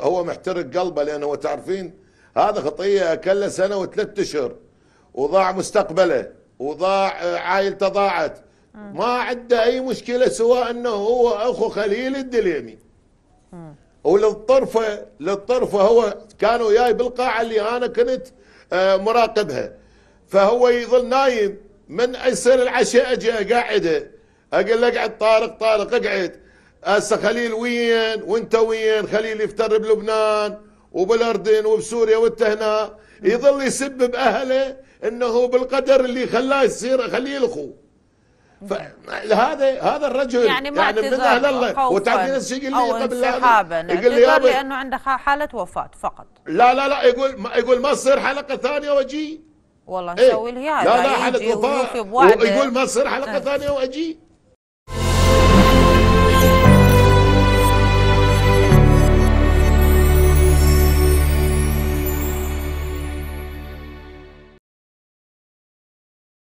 هو محترق قلبه لأنه هو تعرفين هذا خطيه اكله سنة وثلاث أشهر وضاع مستقبله وضاع آه، عائلته ضاعت. ما عنده أي مشكلة سوى إنه هو أخو خليل الدليمي. وللطرفة للطرفة هو كان وياي بالقاعة اللي أنا كنت آه، مراقبها. فهو يظل نايم من يصير العشاء أجي أقعده أقول له اقعد طارق طارق اقعد. هسه خليل وين؟ وانت وين؟ خليل يفتر بلبنان وبالأردن وبسوريا وانت هنا يظل يسب بأهله إنه بالقدر اللي خلاه يصير خليل أخوه. فهذا هذا الرجل يعني ما يعني من أهل الله. وتعرفين إيش يقول لي؟ قبل هذا يقول لي يابا. لأنه عنده حالة وفاة فقط. لا لا لا. يقول ما يقول ما تصير حلقة ثانية وأجي. والله نسوي له لا لا حاله وفاة. يقول ما تصير حلقة ثانية وأجي.